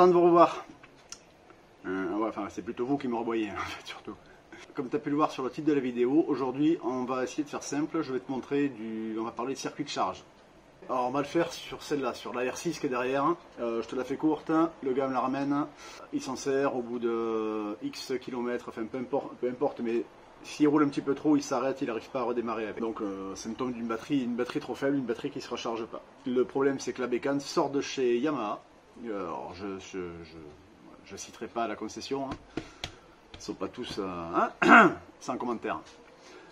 content de vous revoir. Euh, enfin, c'est plutôt vous qui me revoyez, en fait, surtout. Comme tu as pu le voir sur le titre de la vidéo, aujourd'hui on va essayer de faire simple, je vais te montrer du... on va parler de circuit de charge. Alors on va le faire sur celle-là, sur la R6 qui est derrière. Euh, je te la fais courte, le gars me la ramène, il s'en sert au bout de X kilomètres, enfin peu importe, peu importe mais s'il roule un petit peu trop, il s'arrête, il n'arrive pas à redémarrer avec. Donc euh, symptôme d'une batterie, une batterie trop faible, une batterie qui ne se recharge pas. Le problème c'est que la bécane sort de chez Yamaha. Euh, alors je je, je, citerai pas la concession. Hein. Ils ne sont pas tous euh, hein sans commentaire.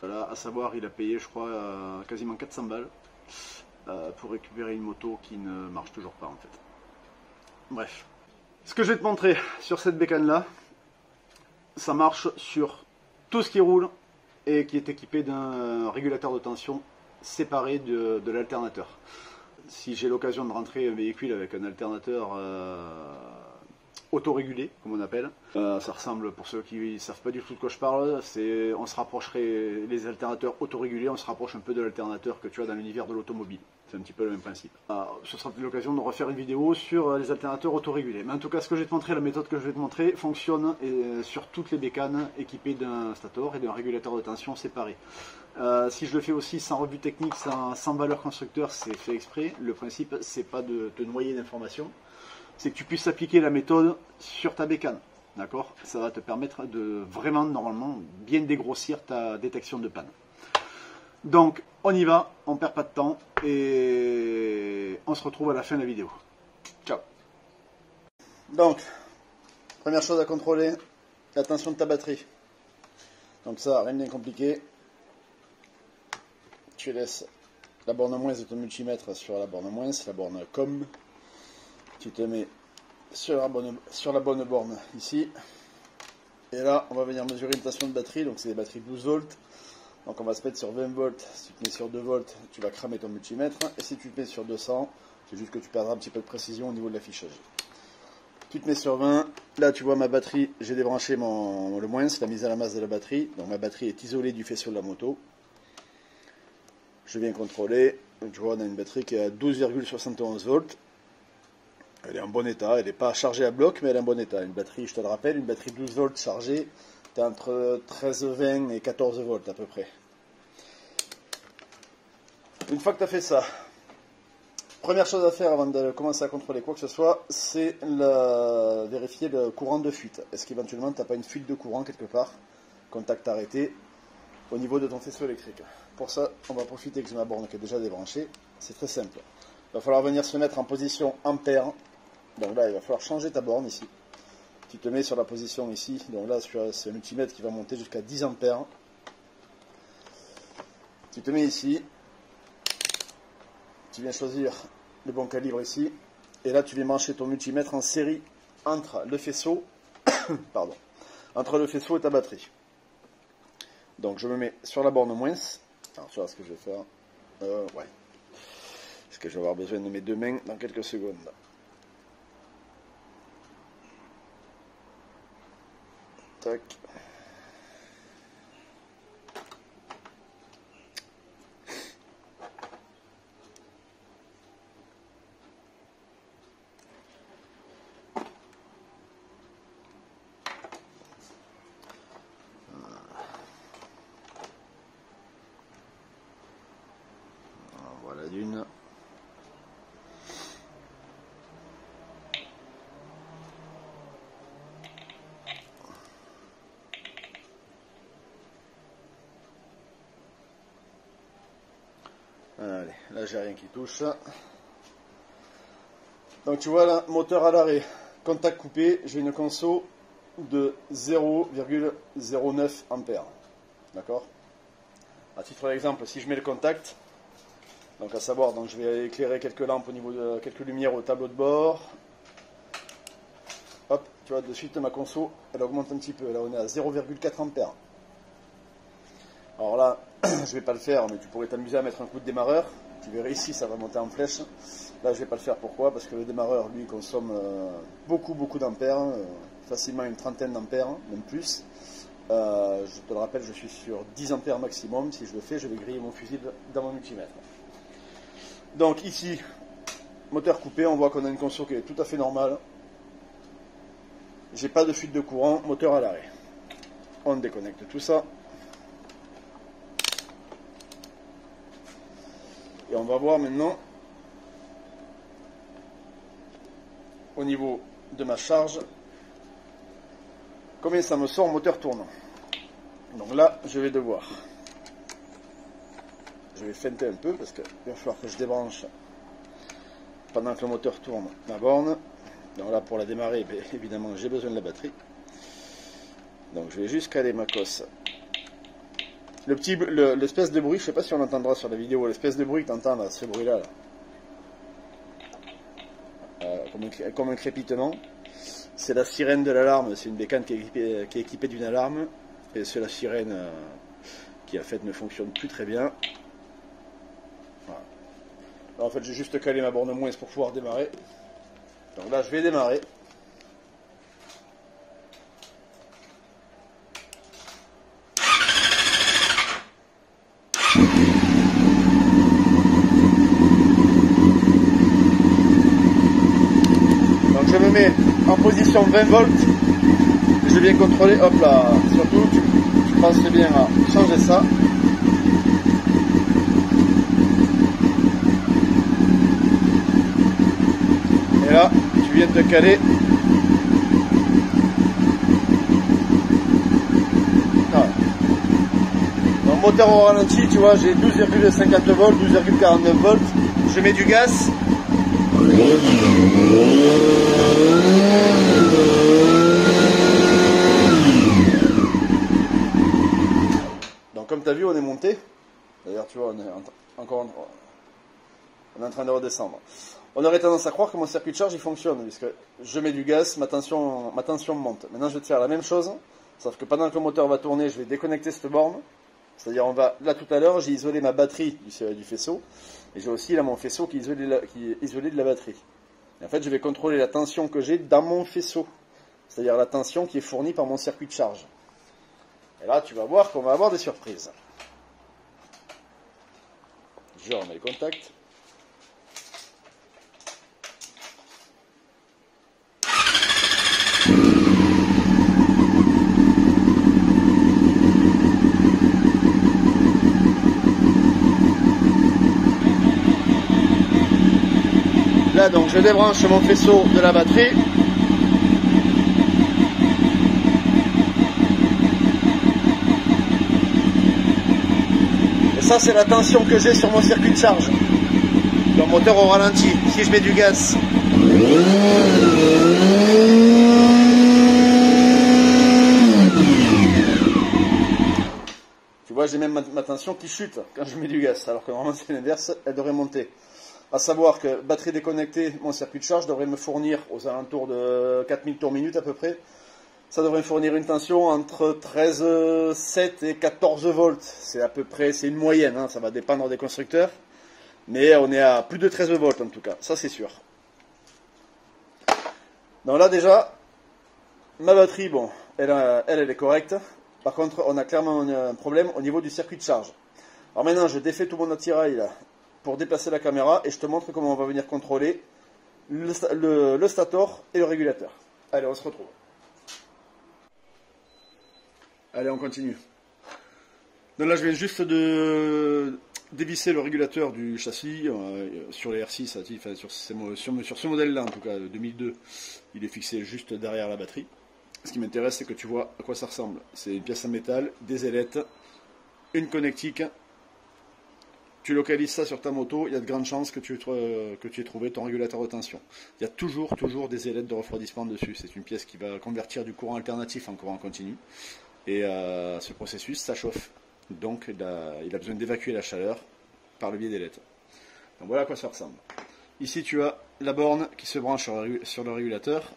Voilà, à savoir, il a payé, je crois, quasiment 400 balles pour récupérer une moto qui ne marche toujours pas en fait. Bref. Ce que je vais te montrer sur cette bécane là, ça marche sur tout ce qui roule et qui est équipé d'un régulateur de tension séparé de, l'alternateur. Si j'ai l'occasion de rentrer un véhicule avec un alternateur euh, autorégulé, comme on appelle. Euh, ça ressemble, pour ceux qui ne savent pas du tout de quoi je parle, c'est on se rapprocherait, les alternateurs autorégulés, on se rapproche un peu de l'alternateur que tu as dans l'univers de l'automobile. C'est un petit peu le même principe. Euh, ce sera l'occasion de refaire une vidéo sur les alternateurs autorégulés. Mais en tout cas, ce que je vais te montrer, la méthode que je vais te montrer, fonctionne sur toutes les bécanes équipées d'un stator et d'un régulateur de tension séparé. Euh, si je le fais aussi sans revue technique, sans, valeur constructeur, c'est fait exprès. Le principe, c'est pas de te noyer d'informations c'est que tu puisses appliquer la méthode sur ta bécane. D'accord? Ça va te permettre de vraiment, normalement, bien dégrossir ta détection de panne. Donc, on y va, on perd pas de temps et on se retrouve à la fin de la vidéo. Ciao Donc, première chose à contrôler, la tension de ta batterie. Donc ça, rien de bien compliqué. Tu laisses la borne moins de ton multimètre sur la borne moins, la borne COM, tu te mets sur la bonne, sur borne ici. Et là, on va venir mesurer une tension de batterie. Donc, c'est des batteries 12 volts. Donc, on va se mettre sur 20 volts. Si tu te mets sur 2 volts, tu vas cramer ton multimètre. Et si tu te mets sur 200, c'est juste que tu perdras un petit peu de précision au niveau de l'affichage. Tu te mets sur 20. Là, tu vois ma batterie. J'ai débranché mon, le moins, c'est la mise à la masse de la batterie. Donc, ma batterie est isolée du faisceau de la moto. Je viens contrôler. Tu vois, on a une batterie qui est à 12,71 volts. Elle est en bon état, elle n'est pas chargée à bloc, mais elle est en bon état. Une batterie, je te le rappelle, une batterie 12 volts chargée, tu entre 13,20 et 14 volts à peu près. Une fois que tu as fait ça, première chose à faire avant de commencer à contrôler quoi que ce soit, c'est vérifier le courant de fuite. Est-ce qu'éventuellement tu n'as pas une fuite de courant quelque part, contact arrêté, au niveau de ton faisceau électrique Pour ça, on va profiter que j'ai ma borne qui est déjà débranchée. C'est très simple. Il va falloir venir se mettre en position ampère donc là, il va falloir changer ta borne ici. Tu te mets sur la position ici. Donc là, c'est un multimètre qui va monter jusqu'à 10 ampères. Tu te mets ici. Tu viens choisir le bon calibre ici. Et là, tu viens brancher ton multimètre en série entre le faisceau, pardon, entre le faisceau et ta batterie. Donc je me mets sur la borne moins. Alors tu vois ce que je vais faire. Euh, ouais. Parce que je vais avoir besoin de mes deux mains dans quelques secondes. Tac. Voilà d'une. Allez, là j'ai rien qui touche. Donc tu vois là, moteur à l'arrêt, contact coupé, j'ai une conso de 0,09 ampères. D'accord? À titre d'exemple, si je mets le contact, donc à savoir, donc je vais éclairer quelques lampes au niveau de quelques lumières au tableau de bord. Hop, tu vois, de suite ma conso, elle augmente un petit peu. Là on est à 0,4 ampères. Alors là, je vais pas le faire, mais tu pourrais t'amuser à mettre un coup de démarreur. Tu verrais ici, ça va monter en flèche. Là, je vais pas le faire. Pourquoi? Parce que le démarreur, lui, consomme euh, beaucoup, beaucoup d'ampères, euh, facilement une trentaine d'ampères, même plus. Euh, je te le rappelle, je suis sur 10 ampères maximum. Si je le fais, je vais griller mon fusible dans mon multimètre. Donc ici, moteur coupé, on voit qu'on a une console qui est tout à fait normale. J'ai pas de fuite de courant, moteur à l'arrêt. On déconnecte tout ça. Et on va voir maintenant au niveau de ma charge combien ça me sort moteur tournant. Donc là, je vais devoir je vais feinter un peu parce qu'il va falloir que je débranche pendant que le moteur tourne ma borne. Donc là, pour la démarrer, ben, évidemment, j'ai besoin de la batterie. Donc je vais juste caler ma cosse. Le petit, l'espèce de bruit, je sais pas si on entendra sur la vidéo, l'espèce de bruit que tu entends là, ce bruit-là, euh, comme, un, crépitement, c'est la sirène de l'alarme. C'est une bécane qui est équipée, d'une alarme. Et c'est la sirène euh, qui en fait ne fonctionne plus très bien en fait, j'ai juste calé ma borne moins pour pouvoir démarrer. Donc là, je vais démarrer. En position 20 volts. Je viens contrôler, hop là, surtout tu, tu bien à changer ça. Et là, tu viens de caler. Ah. Donc moteur au ralenti, tu vois, j'ai 12,50 volts, 12,49 volts. Je mets du gaz. Donc comme tu as vu, on est monté. D'ailleurs, tu vois, on est encore on est en train de redescendre on aurait tendance à croire que mon circuit de charge il fonctionne, puisque je mets du gaz, ma tension, ma tension monte. Maintenant je vais te faire la même chose, sauf que pendant que le moteur va tourner, je vais déconnecter cette borne. C'est-à-dire, on va, là tout à l'heure, j'ai isolé ma batterie du, faisceau, et j'ai aussi là mon faisceau qui est, isolé, de la batterie. En fait, je vais contrôler la tension que j'ai dans mon faisceau, c'est-à-dire la tension qui est fournie par mon circuit de charge. Et là, tu vas voir qu'on va avoir des surprises. Je remets le contact. Là donc je débranche mon faisceau de la batterie. Et ça c'est la tension que j'ai sur mon circuit de charge. Le moteur au ralenti. Si je mets du gaz. Tu vois j'ai même ma tension qui chute quand je mets du gaz. Alors que normalement c'est l'inverse, elle devrait monter à savoir que batterie déconnectée, mon circuit de charge devrait me fournir aux alentours de 4000 tours minute à peu près. Ça devrait me fournir une tension entre 13,7 et 14 volts. C'est à peu près, c'est une moyenne, hein. ça va dépendre des constructeurs. Mais on est à plus de 13 volts en tout cas, ça c'est sûr. Donc là déjà, ma batterie, bon, elle, elle, elle est correcte. Par contre, on a clairement un problème au niveau du circuit de charge. Alors maintenant, je défais tout mon attirail là, pour déplacer la caméra et je te montre comment on va venir contrôler le, stator et le régulateur. Allez, on se retrouve. Allez, on continue. Donc là, je viens juste de dévisser le régulateur du châssis euh, sur les R6, enfin, sur, sur, ce modèle-là, en tout cas, 2002. Il est fixé juste derrière la batterie. Ce qui m'intéresse, c'est que tu vois à quoi ça ressemble. C'est une pièce en métal, des ailettes, une connectique tu localises ça sur ta moto, il y a de grandes chances que tu, euh, que tu aies trouvé ton régulateur de tension. Il y a toujours, toujours des ailettes de refroidissement dessus. C'est une pièce qui va convertir du courant alternatif en courant continu. Et euh, ce processus, ça chauffe. Donc il a, besoin d'évacuer la chaleur par le biais d'ailettes. Donc voilà à quoi ça ressemble. Ici tu as la borne qui se branche sur, le régulateur.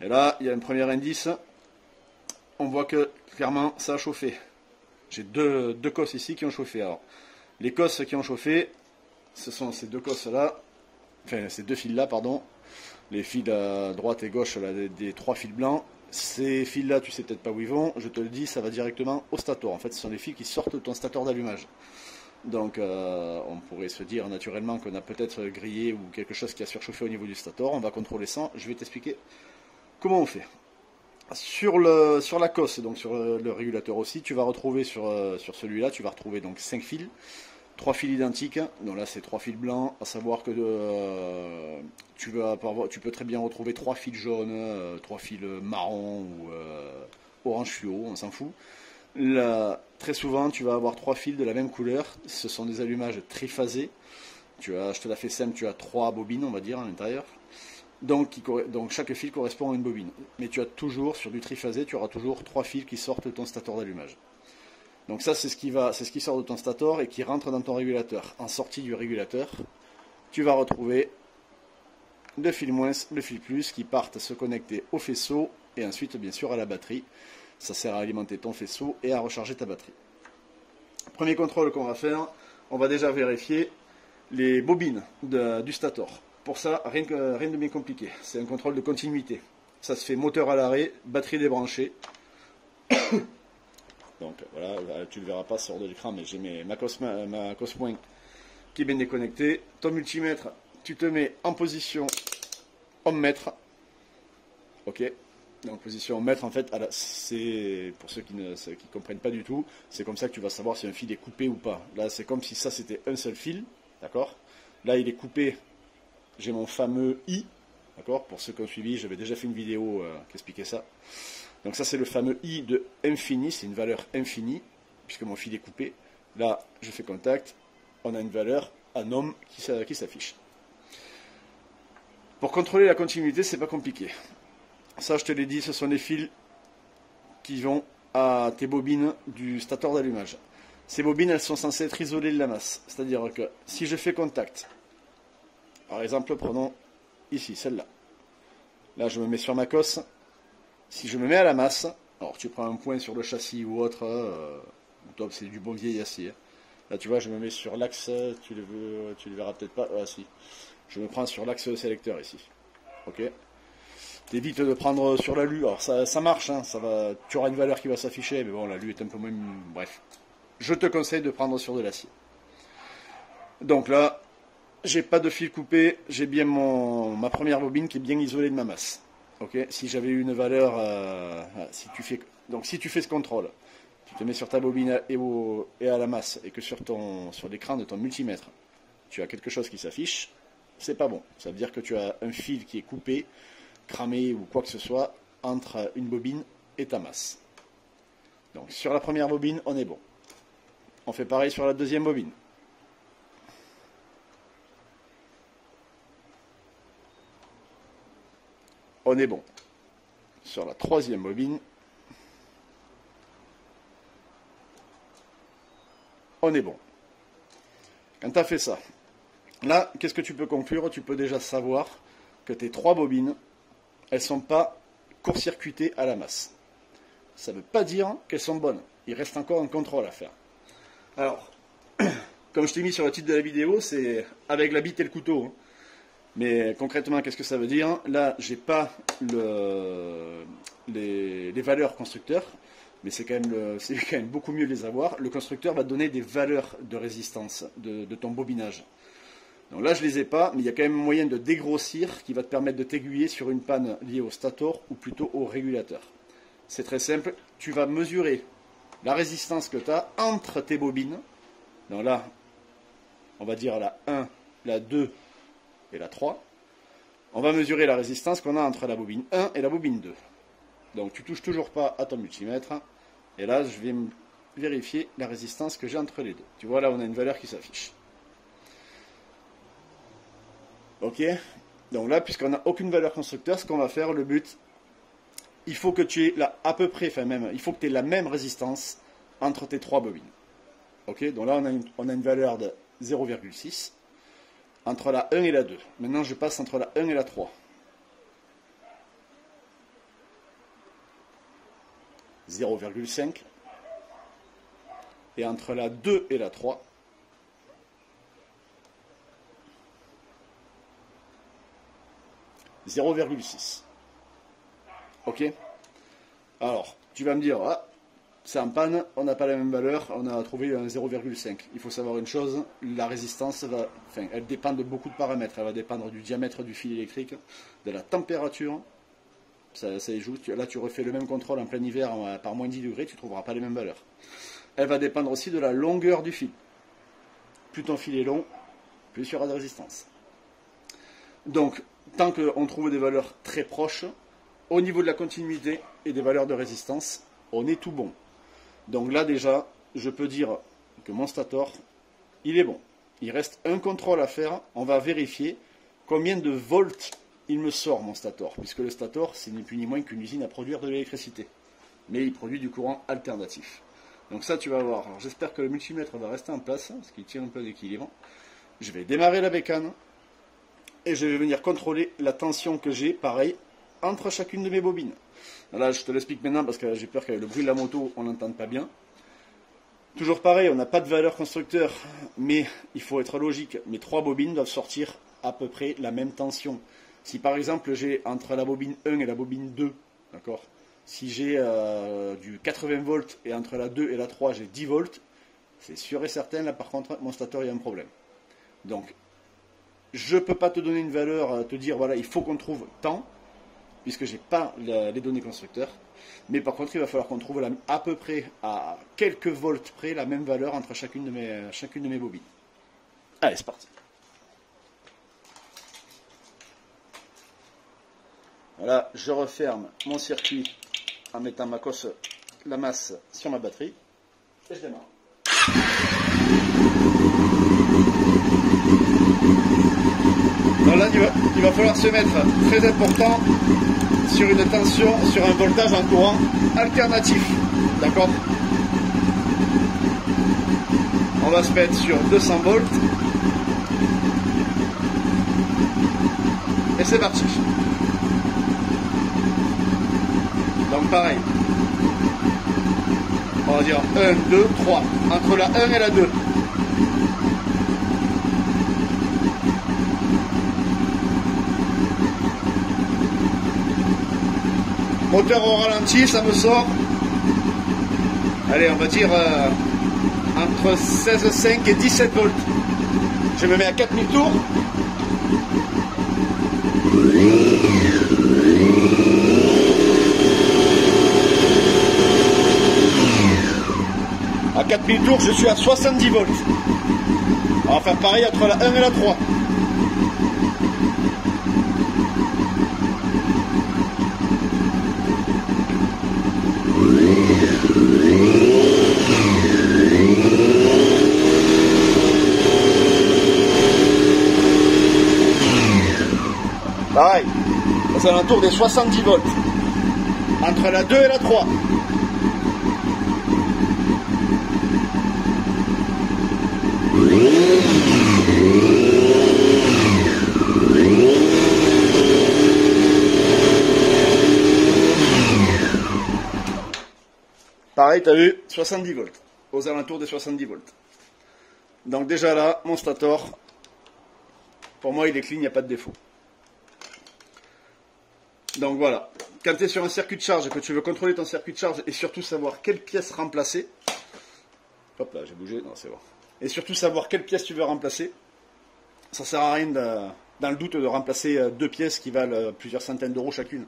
Et là, il y a un premier indice. On voit que clairement ça a chauffé. J'ai deux, deux cosses ici qui ont chauffé. Alors, les cosses qui ont chauffé, ce sont ces deux cosses-là, enfin ces deux fils-là, pardon, les fils à droite et gauche, des, trois fils blancs. Ces fils-là, tu sais peut-être pas où ils vont, je te le dis, ça va directement au stator. En fait, ce sont les fils qui sortent de ton stator d'allumage. Donc euh, on pourrait se dire naturellement qu'on a peut-être grillé ou quelque chose qui a surchauffé au niveau du stator. On va contrôler ça. Je vais t'expliquer comment on fait. Sur, le, sur la cosse, donc sur le, régulateur aussi, tu vas retrouver sur, euh, sur celui-là, tu vas retrouver donc 5 fils, 3 fils identiques, donc là c'est 3 fils blancs, à savoir que euh, tu, tu peux très bien retrouver 3 fils jaunes, 3 fils marron ou orange fluo, on s'en fout. Très souvent, tu vas avoir trois fils de la même couleur. Ce sont des allumages triphasés. Tu as, je te la fais simple, tu as trois bobines, on va dire, à l'intérieur. Donc, chaque fil correspond à une bobine. Mais tu as toujours, sur du triphasé, tu auras toujours trois fils qui sortent de ton stator d'allumage. Donc ça, c'est ce, qui va, c'est ce qui sort de ton stator et qui rentre dans ton régulateur. En sortie du régulateur, tu vas retrouver le fil moins, le fil plus qui partent se connecter au faisceau et ensuite, bien sûr, à la batterie. Ça sert à alimenter ton faisceau et à recharger ta batterie. Premier contrôle qu'on va faire, on va déjà vérifier les bobines du stator. Pour ça, rien, de bien compliqué. C'est un contrôle de continuité. Ça se fait moteur à l'arrêt, batterie débranchée. Donc voilà, tu ne le verras pas sur de l'écran, mais j'ai ma, Cosmo, ma Cosmoin qui est bien déconnectée. Ton multimètre, tu te mets en position mètre. Ok, en position mètre, en fait, c'est pour ceux qui ne comprennent pas du tout, c'est comme ça que tu vas savoir si un fil est coupé ou pas. Là, c'est comme si ça c'était un seul fil, d'accord? Là, il est coupé. J'ai mon fameux i, d'accord Pour ceux qui ont suivi, j'avais déjà fait une vidéo euh, qui expliquait ça. Donc ça, c'est le fameux i de infini, c'est une valeur infinie puisque mon fil est coupé. Là, je fais contact, on a une valeur, un homme qui s'affiche. Pour contrôler la continuité, c'est pas compliqué. Ça, je te l'ai dit, ce sont des fils qui vont à tes bobines du stator d'allumage. Ces bobines, elles sont censées être isolées de la masse. C'est-à-dire que si je fais contact, par exemple, prenons ici, celle-là. Là, je me mets sur ma cosse. Si je me mets à la masse, alors tu prends un point sur le châssis ou autre, euh, top, c'est du bon vieil acier. Là, tu vois, je me mets sur l'axe, tu le, veux, tu le verras peut-être pas, ah si. Je me prends sur l'axe sélecteur ici. Ok T'évites de prendre sur la lue. Alors ça, marche, hein, ça va, tu auras une valeur qui va s'afficher, mais bon, la lue est un peu moins. Bref. Je te conseille de prendre sur de l'acier. Donc là, j'ai pas de fil coupé, j'ai bien ma première bobine qui est bien isolée de ma masse. Si j'avais eu une valeur, euh, si tu fais, donc si tu fais ce contrôle, tu te mets sur ta bobine et, et à la masse, et que sur sur l'écran de ton multimètre, tu as quelque chose qui s'affiche, c'est pas bon. Ça veut dire que tu as un fil qui est coupé, cramé ou quoi que ce soit entre une bobine et ta masse. Donc sur la première bobine, on est bon. On fait pareil sur la deuxième bobine. On est bon. Sur la troisième bobine, on est bon. Quand tu as fait ça, là, qu'est-ce que tu peux conclure? Tu peux déjà savoir que tes trois bobines elles ne sont pas court-circuitées à la masse. Ça ne veut pas dire qu'elles sont bonnes. Il reste encore un contrôle à faire. Alors, comme je t'ai mis sur le titre de la vidéo, c'est avec la bite et le couteau. Mais concrètement, qu'est-ce que ça veut dire? Là, je n'ai pas les, valeurs constructeurs, mais c'est quand, quand, même beaucoup mieux de les avoir. Le constructeur va donner des valeurs de résistance de ton bobinage. Donc là, je ne les ai pas, mais il y a quand même moyen de dégrossir qui va te permettre de t'aiguiller sur une panne liée au stator ou plutôt au régulateur. C'est très simple, tu vas mesurer la résistance que tu as entre tes bobines. Donc là, on va dire la 1, la 2 la 3. On va mesurer la résistance qu'on a entre la bobine 1 et la bobine 2. Donc tu touches toujours pas à ton multimètre. Et là, je vais vérifier la résistance que j'ai entre les deux. Tu vois, là, on a une valeur qui s'affiche. Ok Donc là, puisqu'on n'a aucune valeur constructeur, ce qu'on va faire, le but, il faut que tu aies là, à peu près, enfin même, il faut que tu aies la même résistance entre tes trois bobines. Ok Donc là, on a une, on a une valeur de 0,6 entre la 1 et la 2. Maintenant, je passe entre la 1 et la 3. 0,5 et entre la 2 et la 3 0,6. Ok? Alors, tu vas me dire, ah, c'est en panne, on n'a pas la même valeur, on a trouvé un 0,5. Il faut savoir une chose, la résistance va, enfin, elle dépend de beaucoup de paramètres. Elle va dépendre du diamètre du fil électrique, de la température. Ça, ça joue. Là, tu refais le même contrôle en plein hiver par moins 10 degrés, tu ne trouveras pas les mêmes valeurs. Elle va dépendre aussi de la longueur du fil. Plus ton fil est long, plus il y aura de résistance. Donc, tant qu'on trouve des valeurs très proches, au niveau de la continuité et des valeurs de résistance, on est tout bon. Donc là déjà, je peux dire que mon stator, il est bon. Il reste un contrôle à faire. On va vérifier combien de volts il me sort mon stator. Puisque le stator, c'est ni plus ni moins qu'une usine à produire de l'électricité. Mais il produit du courant alternatif. Donc ça, tu vas voir. J'espère que le multimètre va rester en place, parce qu'il tient un peu d'équilibre. Je vais démarrer la bécane. Et je vais venir contrôler la tension que j'ai, pareil, entre chacune de mes bobines. Là, je te l'explique maintenant parce que j'ai peur qu'avec le bruit de la moto, on n'entende pas bien. Toujours pareil, on n'a pas de valeur constructeur, mais il faut être logique. Mes trois bobines doivent sortir à peu près la même tension. Si par exemple j'ai entre la bobine 1 et la bobine 2, d'accord Si j'ai euh, du 80 volts et entre la 2 et la 3 j'ai 10 volts, c'est sûr et certain, là par contre, mon stateur il y a un problème. Donc, je ne peux pas te donner une valeur, euh, te dire voilà, il faut qu'on trouve tant, puisque je n'ai pas les données constructeurs. Mais par contre, il va falloir qu'on trouve à peu près, à quelques volts près, la même valeur entre chacune de mes, chacune de mes bobines. Allez, c'est parti. Voilà, je referme mon circuit en mettant ma cosse, la masse sur ma batterie. Et je démarre. Donc là, il va falloir se mettre très important sur une tension, sur un voltage en courant alternatif. D'accord? On va se mettre sur 200 volts. Et c'est parti. Donc pareil. On va dire 1, 2, 3. Entre la 1 et la 2. Moteur au ralenti, ça me sort. Allez, on va dire euh, entre 16,5 et 17 volts. Je me mets à 4000 tours. À 4000 tours, je suis à 70 volts. On va faire pareil entre la 1 et la 3. Pareil, c'est à l'entour des 70 volts. Entre la 2 et la 3. Pareil, tu as vu 70 volts, aux alentours des 70 volts. Donc déjà là, mon stator, pour moi il est clean, il n'y a pas de défaut. Donc voilà, quand tu es sur un circuit de charge et que tu veux contrôler ton circuit de charge et surtout savoir quelle pièce remplacer, hop là j'ai bougé, non c'est bon, et surtout savoir quelle pièce tu veux remplacer, ça sert à rien dans le doute de remplacer euh, deux pièces qui valent euh, plusieurs centaines d'euros chacune.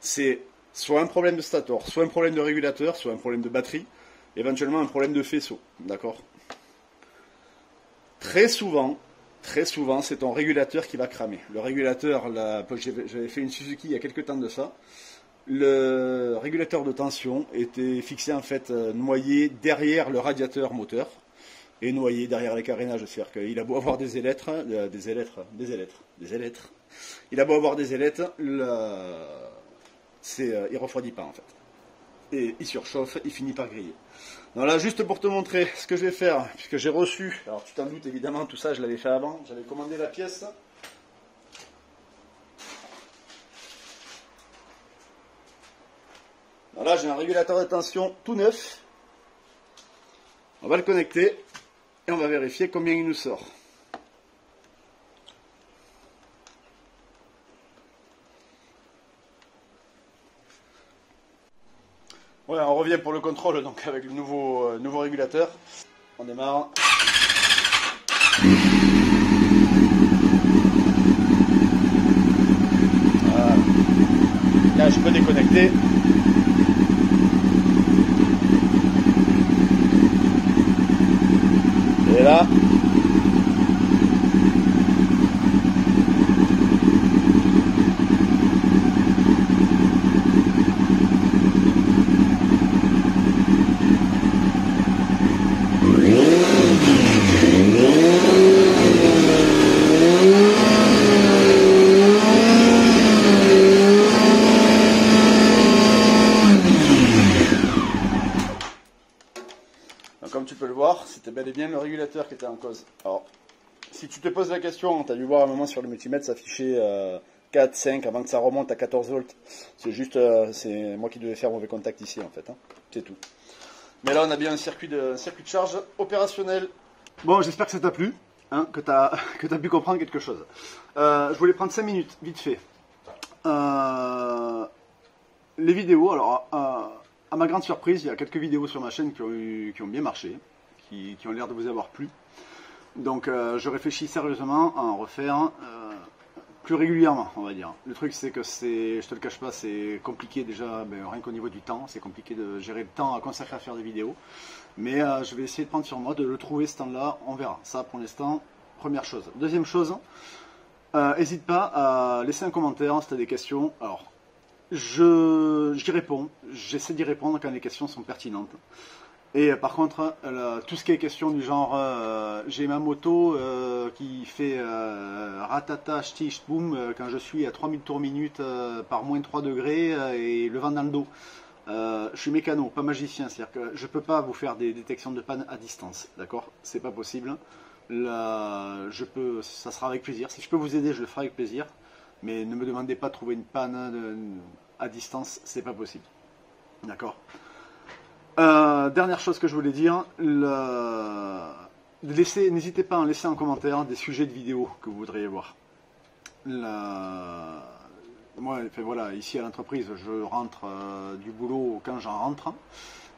C'est soit un problème de stator, soit un problème de régulateur, soit un problème de batterie, éventuellement un problème de faisceau, d'accord? Très souvent, très souvent, c'est ton régulateur qui va cramer. Le régulateur, j'avais fait une Suzuki il y a quelques temps de ça. Le régulateur de tension était fixé en fait euh, noyé derrière le radiateur moteur et noyé derrière les carénages. C'est-à-dire qu'il a beau avoir des ailettes, euh, des ailettes, des ailettes, des ailettes. Il a beau avoir des ailettes, euh, il refroidit pas en fait. Et il surchauffe, il finit par griller. Donc là, juste pour te montrer ce que je vais faire, puisque j'ai reçu, alors tu t'en doutes évidemment, tout ça je l'avais fait avant, j'avais commandé la pièce. là, j'ai un régulateur de tension tout neuf. On va le connecter et on va vérifier combien il nous sort. Ouais, on revient pour le contrôle donc avec le nouveau, euh, nouveau régulateur. On démarre. Là, je peux déconnecter. Et là, Donc, comme tu peux le voir, c'était bel et bien le régulateur qui était en cause. Alors, si tu te poses la question, tu as dû voir un moment sur le multimètre s'afficher euh, 4, 5 avant que ça remonte à 14 volts. C'est juste, euh, c'est moi qui devais faire mauvais contact ici en fait. hein. C'est tout. Mais là, on a bien un circuit de, circuit de charge opérationnel. Bon, j'espère que ça t'a plu, hein, que tu as, pu comprendre quelque chose. Euh, je voulais prendre 5 minutes, vite fait. Euh, les vidéos, alors, euh, à ma grande surprise, il y a quelques vidéos sur ma chaîne qui ont, eu- qui ont bien marché, qui ont l'air de vous avoir plu. Donc, euh, je réfléchis sérieusement à en refaire euh, plus régulièrement, on va dire. Le truc, c'est que c'est, je te le cache pas, c'est compliqué déjà, ben, rien qu'au niveau du temps, c'est compliqué de gérer le temps à consacrer à faire des vidéos. Mais euh, je vais essayer de prendre sur moi, de le trouver ce temps-là, on verra. Ça, pour l'instant, première chose. Deuxième chose, n'hésite pas à laisser un commentaire si tu as des questions. Alors, j'y réponds, j'essaie d'y répondre quand les questions sont pertinentes. Et euh, par contre, euh, tout ce qui est question du genre, euh, j'ai ma moto euh, qui fait ratata, ch'ti, boum quand je suis à 3000 tours minute par moins 3 degrés et le vent dans le dos. Je suis mécano, pas magicien, c'est-à-dire que je peux pas vous faire des détections de panne à distance, d'accord? C'est pas possible. Là, je peux, ça sera avec plaisir. Si je peux vous aider, je le ferai avec plaisir. Mais ne me demandez pas de trouver une panne à distance, c'est pas possible. D'accord? Euh, Dernière chose que je voulais dire, n'hésitez pas à laisser en commentaire des sujets de vidéos que vous voudriez voir. Moi, voilà, ici à l'entreprise, je rentre euh, du boulot quand j'en rentre.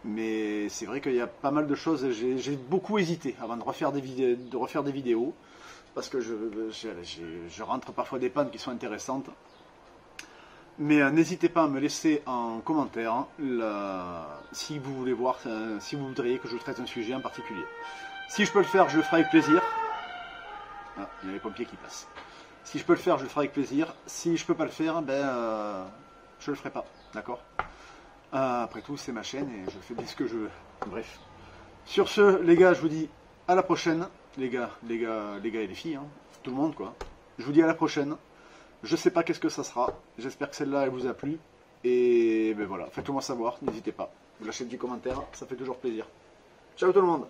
Mais c'est vrai qu'il y a pas mal de choses. J'ai beaucoup hésité avant de refaire des, vidéos. Parce que je- je rentre parfois des pannes qui sont intéressantes. Mais euh, n'hésitez pas à me laisser en commentaire la- si vous voulez voir, euh, si vous voudriez que je traite un sujet en particulier. Si je peux le faire, je le ferai avec plaisir. Ah, il y a les pompiers qui passent. Si je peux le faire, je le ferai avec plaisir. Si je peux pas le faire, ben, euh, je le ferai pas. D'accord? Euh, Après tout, c'est ma chaîne et je fais bien ce que je veux. Bref. Sur ce, les gars, je vous dis à la prochaine. Les gars, les gars, les gars et les filles, hein. tout le monde quoi. Je vous dis à la prochaine. Je sais pas qu'est-ce que ça sera. J'espère que celle-là elle vous a plu. Et ben voilà, faites-le moi savoir, n'hésitez pas. Vous lâchez petit commentaire, ça fait toujours plaisir. Ciao tout le monde